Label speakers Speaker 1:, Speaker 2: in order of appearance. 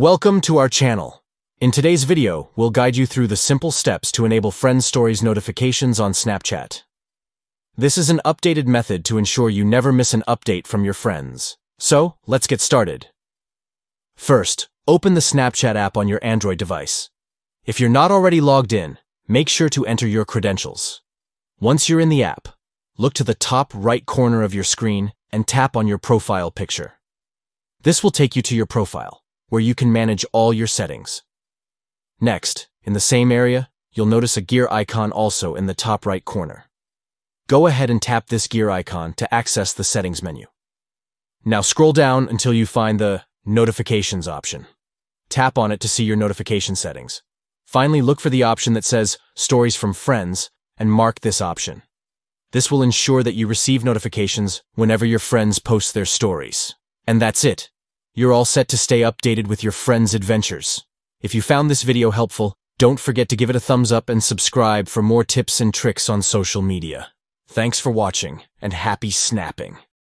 Speaker 1: Welcome to our channel. In today's video, we'll guide you through the simple steps to enable Friends Stories notifications on Snapchat. This is an updated method to ensure you never miss an update from your friends. So, let's get started. First, open the Snapchat app on your Android device. If you're not already logged in, make sure to enter your credentials. Once you're in the app, look to the top right corner of your screen and tap on your profile picture. This will take you to your profile, where you can manage all your settings. Next, in the same area, you'll notice a gear icon also in the top right corner. Go ahead and tap this gear icon to access the settings menu. Now scroll down until you find the Notifications option. Tap on it to see your notification settings. Finally, look for the option that says Stories from Friends and mark this option. This will ensure that you receive notifications whenever your friends post their stories. And that's it. You're all set to stay updated with your friends' adventures. If you found this video helpful, don't forget to give it a thumbs up and subscribe for more tips and tricks on social media. Thanks for watching, and happy snapping.